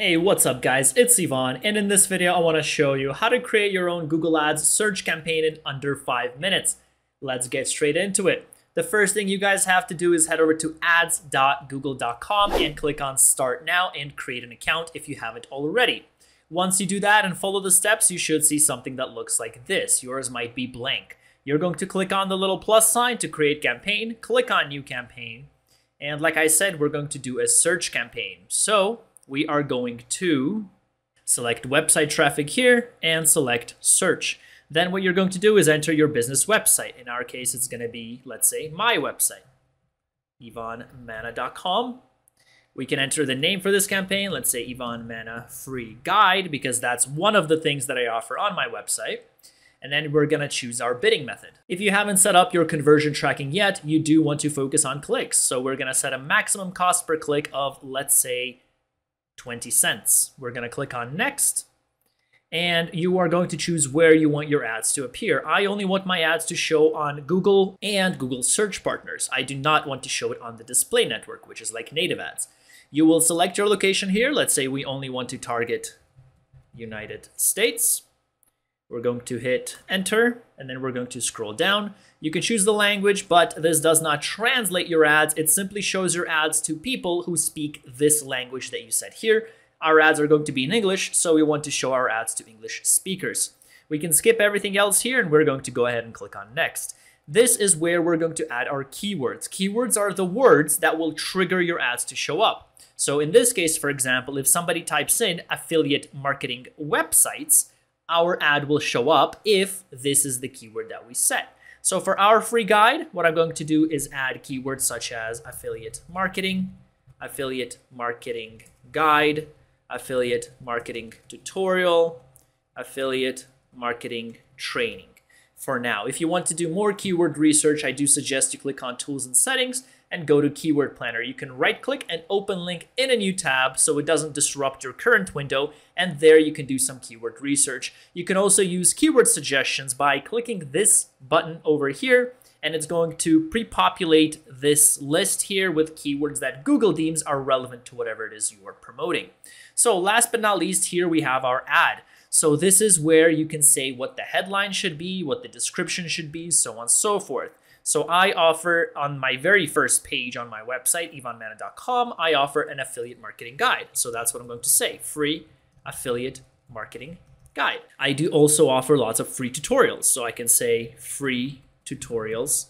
Hey, what's up guys? It's Ivan, and in this video I want to show you how to create your own Google Ads search campaign in under 5 minutes. Let's get straight into it. The first thing you guys have to do is head over to ads.google.com and click on Start Now and create an account if you haven't already. Once you do that and follow the steps, you should see something that looks like this. Yours might be blank. You're going to click on the little plus sign to create campaign, click on New Campaign, and like I said, we're going to do a search campaign. So we are going to select website traffic here and select search. Then what you're going to do is enter your business website. In our case, it's going to be, let's say, my website, ivanmana.com. We can enter the name for this campaign. Let's say Ivan Mana Free Guide, because that's one of the things that I offer on my website. And then we're going to choose our bidding method. If you haven't set up your conversion tracking yet, you do want to focus on clicks. So we're going to set a maximum cost per click of, let's say, 20 cents. We're going to click on next and you are going to choose where you want your ads to appear. I only want my ads to show on Google and Google search partners. I do not want to show it on the display network, which is like native ads. You will select your location here. Let's say we only want to target United States. We're going to hit enter and then we're going to scroll down. You can choose the language, but this does not translate your ads. It simply shows your ads to people who speak this language that you set here. Our ads are going to be in English, so we want to show our ads to English speakers. We can skip everything else here and we're going to go ahead and click on next. This is where we're going to add our keywords. Keywords are the words that will trigger your ads to show up. So in this case, for example, if somebody types in affiliate marketing websites, our ad will show up if this is the keyword that we set. So for our free guide, what I'm going to do is add keywords such as affiliate marketing, affiliate marketing guide, affiliate marketing tutorial, affiliate marketing training for now. If you want to do more keyword research, I do suggest you click on tools and settings and go to Keyword Planner. You can right click and open link in a new tab so it doesn't disrupt your current window and there you can do some keyword research. You can also use keyword suggestions by clicking this button over here and it's going to pre-populate this list here with keywords that Google deems are relevant to whatever it is you are promoting. So last but not least here we have our ad. So this is where you can say what the headline should be, what the description should be, so on and so forth. So I offer on my very first page on my website, ivanmana.com, I offer an affiliate marketing guide. So that's what I'm going to say, free affiliate marketing guide. I do also offer lots of free tutorials. So I can say free tutorials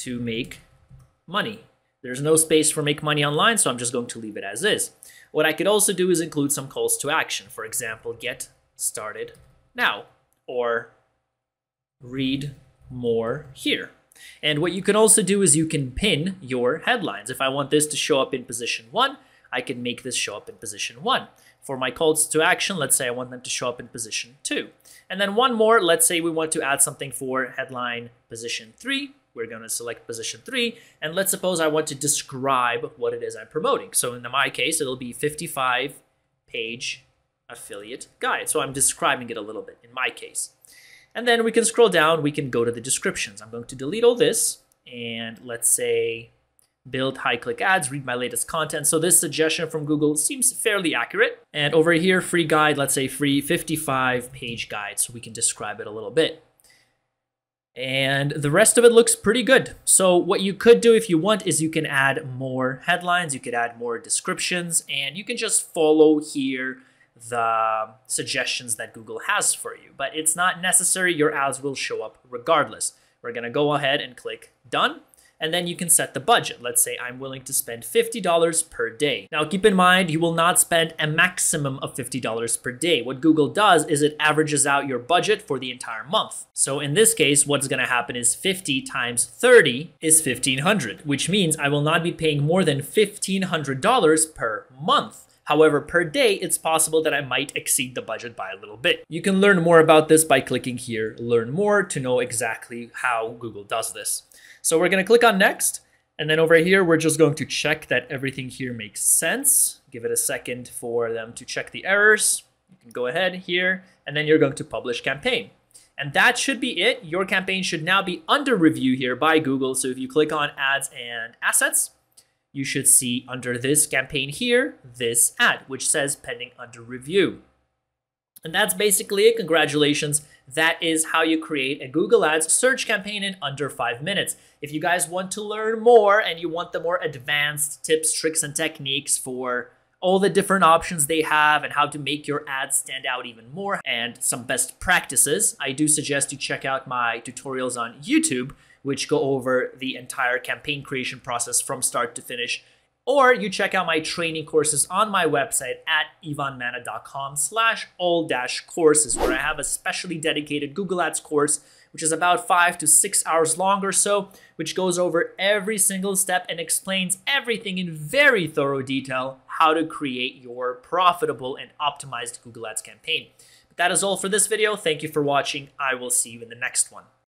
to make money. There's no space for make money online, so I'm just going to leave it as is. What I could also do is include some calls to action. For example, get started now or read more here. And what you can also do is you can pin your headlines. If I want this to show up in position one, I can make this show up in position one. For my calls to action, let's say I want them to show up in position two. And then one more, let's say we want to add something for headline position three. We're going to select position three. And let's suppose I want to describe what it is I'm promoting. So in my case, it'll be 55 page affiliate guide. So I'm describing it a little bit in my case. And then we can scroll down, we can go to the descriptions. I'm going to delete all this and let's say build high click ads, read my latest content. So this suggestion from Google seems fairly accurate. And over here, free guide, let's say free 55 page guide. So we can describe it a little bit. And the rest of it looks pretty good. So what you could do if you want is you can add more headlines, you could add more descriptions, and you can just follow here the suggestions that Google has for you. But it's not necessary, your ads will show up regardless. We're gonna go ahead and click done and then you can set the budget. Let's say I'm willing to spend $50 per day. Now keep in mind, you will not spend a maximum of $50 per day. What Google does is it averages out your budget for the entire month. So in this case, what's gonna happen is 50 times 30 is 1500, which means I will not be paying more than $1,500 per month. However, per day, it's possible that I might exceed the budget by a little bit. You can learn more about this by clicking here, learn more to know exactly how Google does this. So we're gonna click on next, and then over here, we're just going to check that everything here makes sense. Give it a second for them to check the errors. You can go ahead here, and then you're going to publish campaign. And that should be it. Your campaign should now be under review here by Google. So if you click on ads and assets, you should see under this campaign here, this ad, which says pending under review. And that's basically it. Congratulations. That is how you create a Google Ads search campaign in under five minutes. If you guys want to learn more and you want the more advanced tips, tricks, and techniques for all the different options they have and how to make your ads stand out even more and some best practices, I do suggest you check out my tutorials on YouTube, which go over the entire campaign creation process from start to finish or you check out my training courses on my website at ivanmana.com slash all dash courses where I have a specially dedicated Google Ads course which is about five to six hours long or so, which goes over every single step and explains everything in very thorough detail how to create your profitable and optimized Google Ads campaign. But that is all for this video. Thank you for watching. I will see you in the next one.